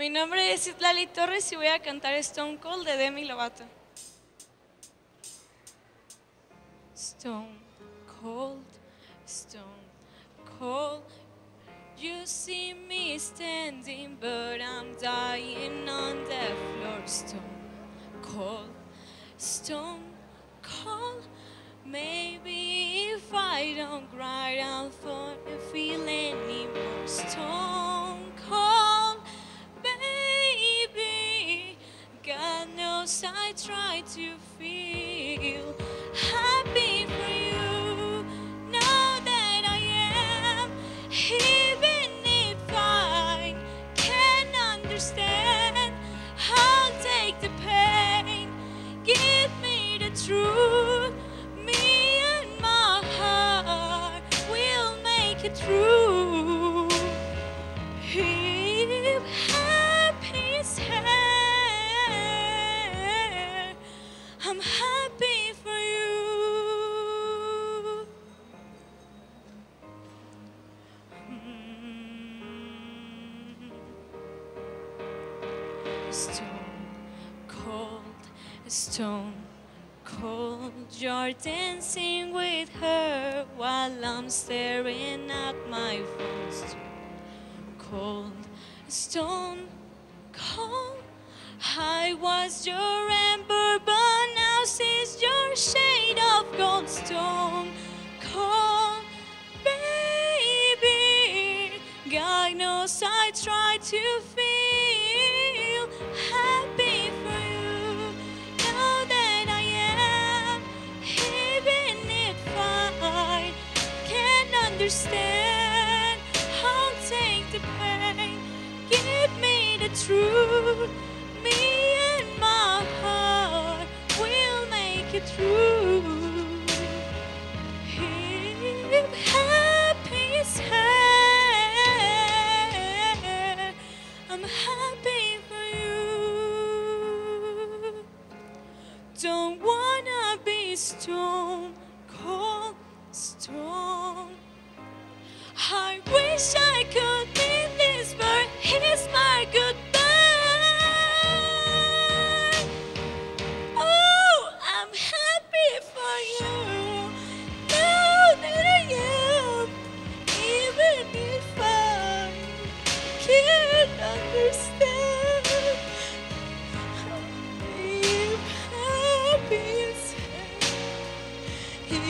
Mi nombre es Itlali Torres y voy a cantar Stone Cold de Demi Lovato. Stone cold, stone cold. You see me standing, but I'm dying on the floor. Stone cold, stone cold. Maybe if I don't cry, I'll feel anymore. Stone I try to feel happy for you. Know that I am, even if I can't understand. I'll take the pain, give me the truth. Me and my heart will make it through. Stone cold, stone cold. You're dancing with her while I'm staring at my phone. Stone cold, stone cold. I was your ember, but now she's your shade of gold. Stone cold, baby. God knows I try to understand. I'll take the pain, give me the truth. Me and my heart will make it through. If happy's here, I'm happy for you. Don't wanna be stone cold, stone. I wish I could be this, but here's my goodbye. Oh, I'm happy for you. Now that I am, even if I can't understand. If happy is if